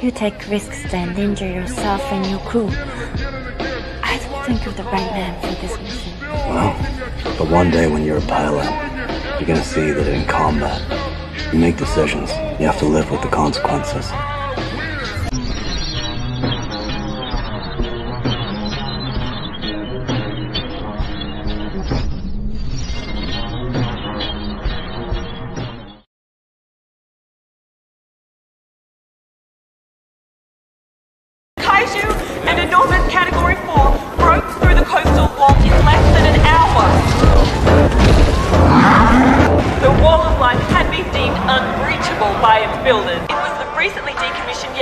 You take risks to injure yourself and your crew. Think you're the right man for this mission. Well, but one day when you're a pilot, you're gonna see that in combat, you make decisions. You have to live with the consequences.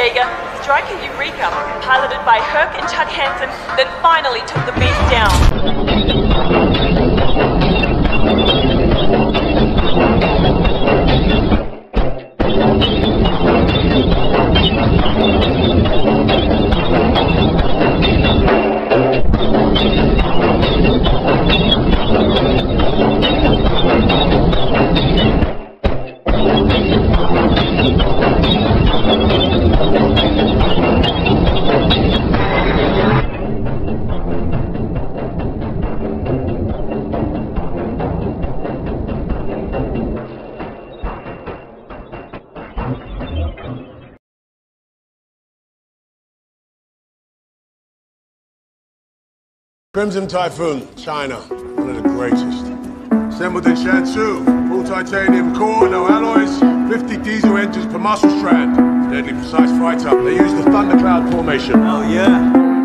Jaeger, Striker Eureka, piloted by Herc and Chuck Hansen, that finally took the beast down. Crimson Typhoon, China, one of the greatest. Assembled in Shansu, full titanium core, no alloys, 50 diesel engines per muscle strand. Deadly precise fighter. They use the thundercloud formation. Oh yeah.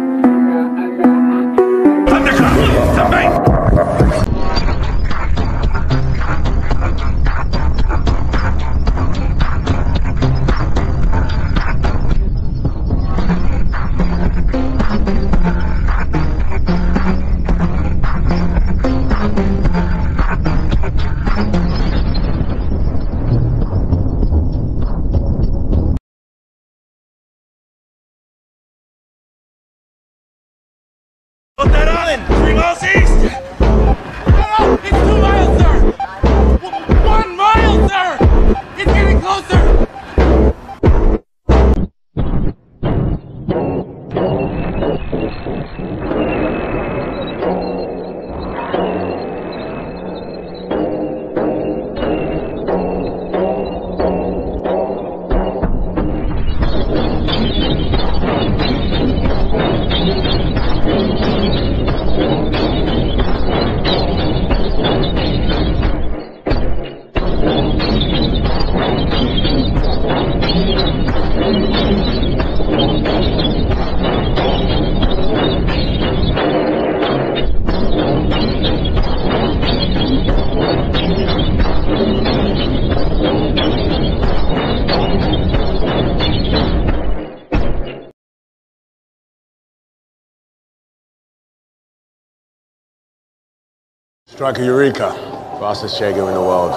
Striker Eureka, fastest Jaeger in the world.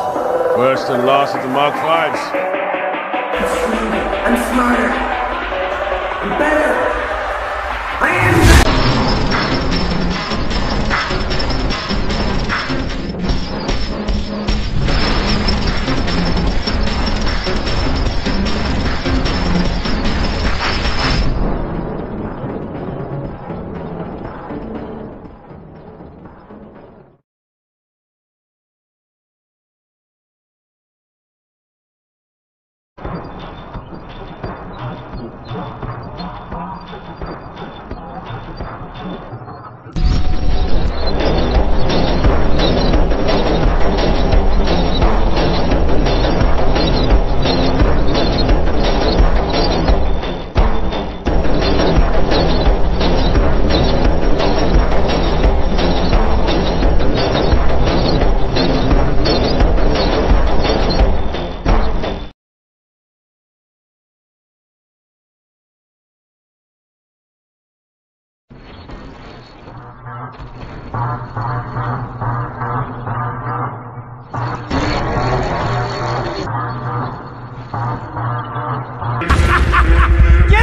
First and last of the Mark Fives. I'm smarter. I'm better. Get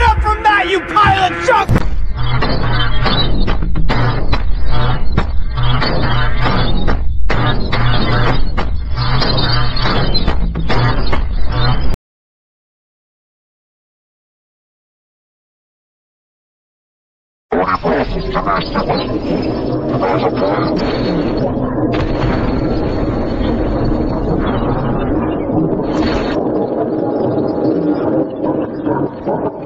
up from that, you pile of junk! workplaces domestically. And those approved. Thank